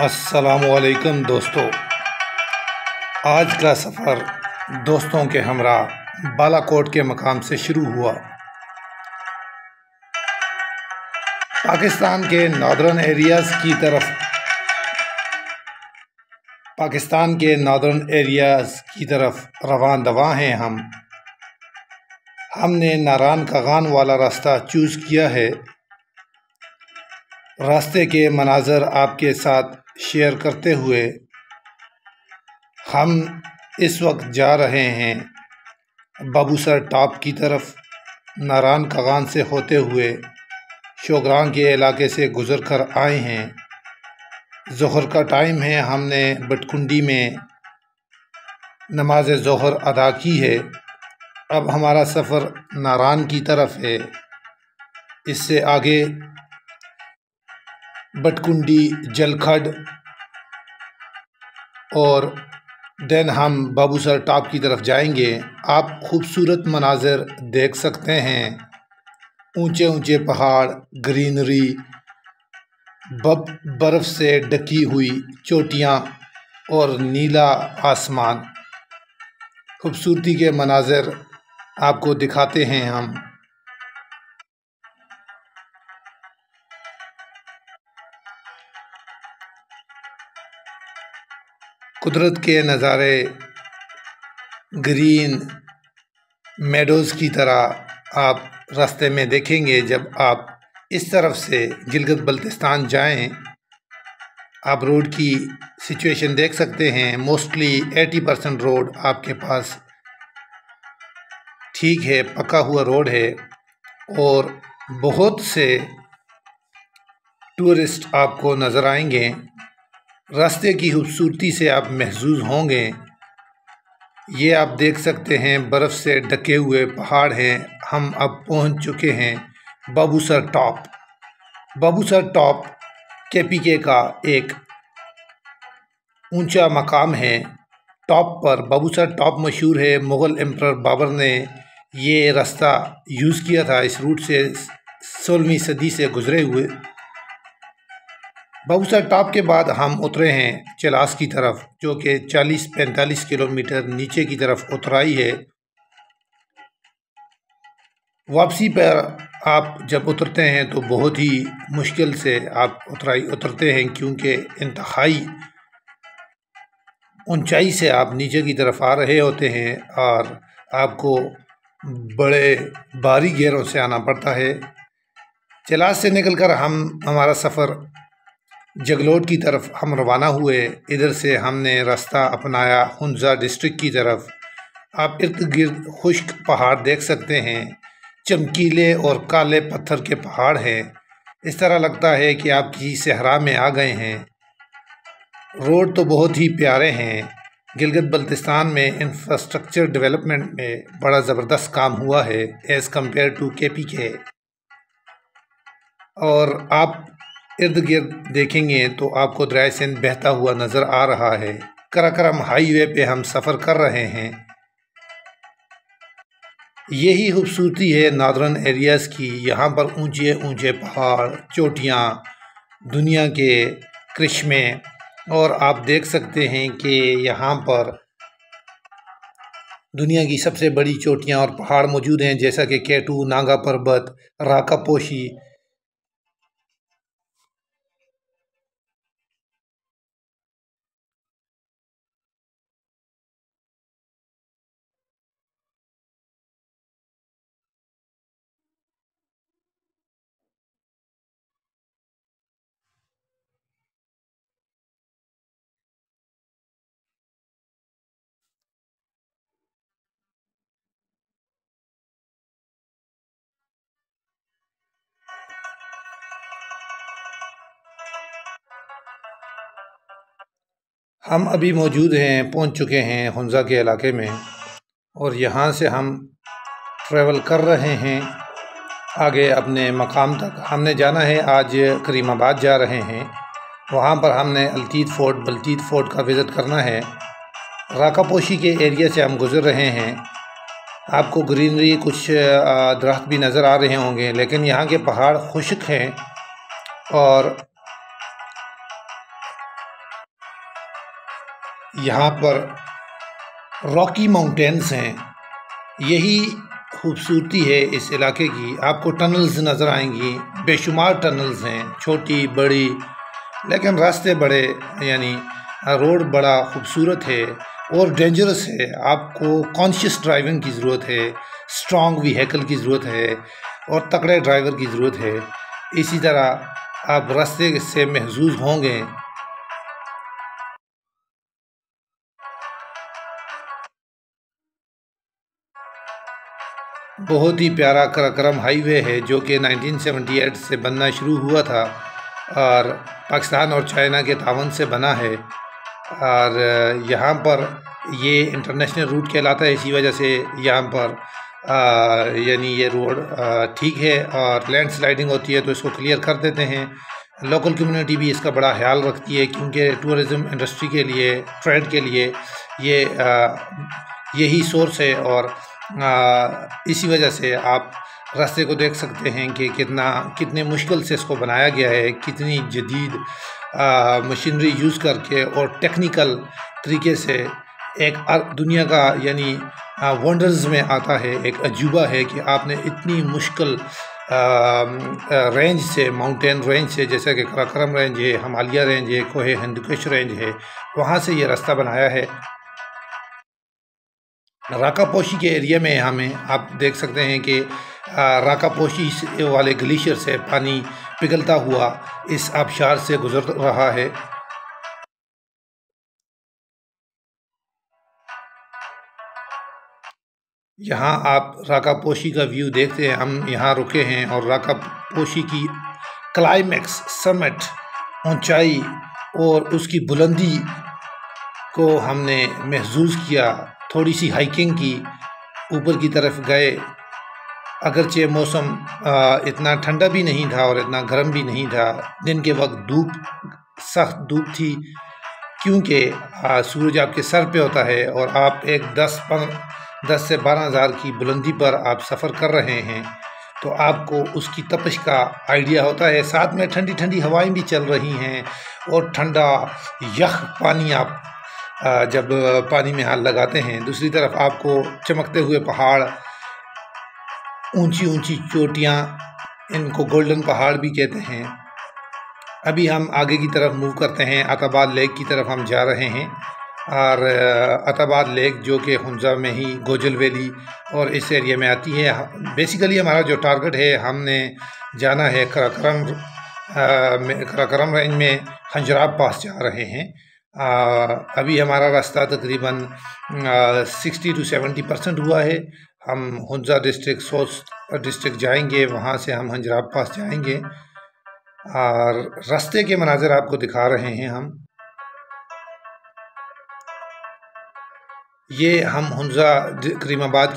असलकम दोस्तों। आज का सफ़र दोस्तों के हमरा बालाकोट के मकाम से शुरू हुआ। पाकिस्तान के नॉर्दर्न एरियाज़ की तरफ़। पाकिस्तान के नॉर्दर्न एरियाज़ की तरफ़ रवान दवा हैं हम। हमने नारान कागान वाला रास्ता चूज़ किया है। रास्ते के मनाजर आपके साथ शेयर करते हुए, हम इस वक्त जा रहे हैं बाबूसर टॉप की तरफ़ नारान कगान से होते हुए, शोगरान के इलाके से गुज़र कर आए हैं। जहर का टाइम है, हमने बटकुंडी में नमाज़ जहर अदा की है। अब हमारा सफ़र नारान की तरफ़ है। इससे आगे बटकुंडी, जलखड, और देन हम बाबूसर टॉप की तरफ़ जाएँगे। आप खूबसूरत मनाजिर देख सकते हैं। ऊँचे ऊँचे पहाड़, ग्रीनरी बर्फ़ से ढकी हुई चोटियाँ, और नीला आसमान। खूबसूरती के मनाजिर आपको दिखाते हैं हम। कुदरत के नज़ारे ग्रीन मेडोज़ की तरह आप रास्ते में देखेंगे, जब आप इस तरफ़ से गिलगित बल्तिस्तान जाएँ, आप रोड की सिचुएशन देख सकते हैं। मोस्टली 80 परसेंट रोड आपके पास ठीक है, पका हुआ रोड है और बहुत से टूरिस्ट आपको नज़र आएँगे। रास्ते की खूबसूरती से आप महजूज होंगे। ये आप देख सकते हैं, बर्फ़ से ढके हुए पहाड़ हैं। हम अब पहुँच चुके हैं बाबूसर टॉप। बाबूसर टॉप के के का एक ऊँचा मकाम है। टॉप पर बाबूसर टॉप मशहूर है। मुग़ल एम्पर बाबर ने ये रास्ता यूज़ किया था। इस रूट से सोलहवीं सदी से गुज़रे हुए बाबूसर टॉप के बाद हम उतरे हैं चलास की तरफ़, जो कि 40-45 किलोमीटर नीचे की तरफ़ उतराई है। वापसी पर आप जब उतरते हैं तो बहुत ही मुश्किल से आप उतराई, उतरते हैं, क्योंकि इंतहाई ऊंचाई से आप नीचे की तरफ़ आ रहे होते हैं और आपको बड़े भारी घेरों से आना पड़ता है। चलास से निकलकर हम, हमारा सफ़र जगलोट की तरफ़ हम रवाना हुए, इधर से हमने रास्ता अपनाया हंजा डिस्ट्रिक्ट की तरफ़। आप इर्द गिर्द खुश्क पहाड़ देख सकते हैं, चमकीले और काले पत्थर के पहाड़ हैं। इस तरह लगता है कि आप किसी सहरा में आ गए हैं। रोड तो बहुत ही प्यारे हैं। गिलगित बल्तिस्तान में इंफ्रास्ट्रक्चर डेवलपमेंट में बड़ा ज़बरदस्त काम हुआ है as compare to K P K और आप इर्द गिर्द देखेंगे तो आपको दरिया सिंध बहता हुआ नज़र आ रहा है। कराक्रम हाईवे पे हम सफ़र कर रहे हैं। यही खूबसूरती है नादरन एरियाज़ की। यहाँ पर ऊँचे ऊँचे पहाड़, चोटियाँ, दुनिया के कृष्मे और आप देख सकते हैं कि यहाँ पर दुनिया की सबसे बड़ी चोटियाँ और पहाड़ मौजूद हैं, जैसा कि केटू, नागा पर्वत राका पोशी हम अभी मौजूद हैं, पहुँच चुके हैं हंजा के इलाके में और यहाँ से हम ट्रैवल कर रहे हैं आगे अपने मकाम तक। हमने जाना है आज करीमाबाद जा रहे हैं। वहाँ पर हमने अलतीत फ़ोर्ट बलतीत फ़ोर्ट का विज़िट करना है। राकापोशी के एरिया से हम गुज़र रहे हैं। आपको ग्रीनरी कुछ दरख्त भी नज़र आ रहे होंगे, लेकिन यहाँ के पहाड़ खुश्क हैं और यहाँ पर रॉकी माउंटेन्स हैं। यही खूबसूरती है इस इलाके की। आपको टनल्स नज़र आएँगी। बेशुमार टनल्स हैं। छोटी, बड़ी, लेकिन रास्ते बड़े, यानी रोड बड़ा, खूबसूरत है और डेंजरस है। आपको कॉन्शियस ड्राइविंग की ज़रूरत है। स्ट्रॉन्ग व्हीकल की ज़रूरत है और तकड़े ड्राइवर की ज़रूरत है। इसी तरह आप रास्ते से महजूज होंगे। बहुत ही प्यारा कराक्रम हाईवे है, जो कि 1978 से बनना शुरू हुआ था और पाकिस्तान और चाइना के तावन से बना है। और यहाँ पर ये इंटरनेशनल रूट कहलाता है, इसी वजह से यहाँ पर यानी ये रोड ठीक है और लैंड स्लाइडिंग होती है तो इसको क्लियर कर देते हैं। लोकल कम्युनिटी भी इसका बड़ा ख्याल रखती है, क्योंकि टूरिज़म इंडस्ट्री के लिए, ट्रेड के लिए ये यही सोर्स है और इसी वजह से आप रास्ते को देख सकते हैं कि कितना, कितने मुश्किल से इसको बनाया गया है, कितनी जदीद मशीनरी यूज़ करके और टेक्निकल तरीके से एक दुनिया का यानी वंडर्स में आता है, एक अजूबा है कि आपने इतनी मुश्किल रेंज से माउंटेन रेंज से, जैसे कि कराक्रम रेंज है, हमालिया रेंज है, कोहे, हिंदुकेश रेंज है, वहाँ से ये रास्ता बनाया है। राकापोशी के एरिया में हमें, आप देख सकते हैं कि राकापोशी वाले ग्लेशियर से पानी पिघलता हुआ इस आबशार से गुजर रहा है। यहाँ आप राकापोशी का व्यू देखते हैं, हम यहाँ रुके हैं और राकापोशी की क्लाइमैक्स समिट ऊंचाई और उसकी बुलंदी को हमने महसूस किया। थोड़ी सी हाइकिंग की, ऊपर की तरफ़ गए। अगरचे मौसम इतना ठंडा भी नहीं था और इतना गर्म भी नहीं था। दिन के वक्त धूप, सख्त धूप थी, क्योंकि सूरज आपके सर पे होता है और आप एक दस पन दस से बारह हज़ार की बुलंदी पर आप सफ़र कर रहे हैं तो आपको उसकी तपश का आइडिया होता है। साथ में ठंडी ठंडी हवाएँ भी चल रही हैं और ठंडा यख पानी आप जब पानी में हाथ लगाते हैं, दूसरी तरफ़ आपको चमकते हुए पहाड़ ऊँची ऊँची चोटियाँ, इनको गोल्डन पहाड़ भी कहते हैं। अभी हम आगे की तरफ़ मूव करते हैं, अताबाद लेक की तरफ़ हम जा रहे हैं। और अताबाद लेक जो कि हंजा में ही, गोजल वैली और इस एरिया में आती है। बेसिकली हमारा जो टारगेट है, हमने जाना है कराक्रम कराक्रम रेंज में हंजराब पास जा रहे हैं। अभी हमारा रास्ता तकरीबन सिक्सटी टू सेवेंटी परसेंट हुआ है। हम हंजा डिस्ट्रिक्ट सोच डिस्ट्रिक्ट जाएँगे, वहाँ से हम हंजराब पास जाएँगे। और रास्ते के मनाजर आपको दिखा रहे हैं हम। ये हम हंजा करीमाबाद